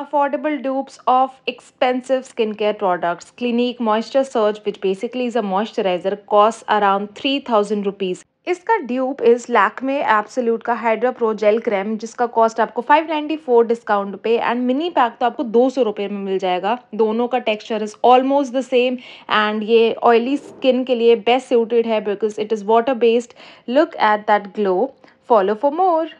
affordable dupes of expensive skincare products. Clinique Moisture Surge, which basically is a moisturizer, costs around 3000 rupees. इसका dupe is Lakme absolute का hydra pro gel creme जिसका cost आपको 594 discount पे and mini pack तो आपको दो सौ रुपये में मिल जाएगा दोनों का texture is almost the same and ये ऑयली स्किन के लिए बेस्ट सूटेड है because it is water based look at that glow follow for more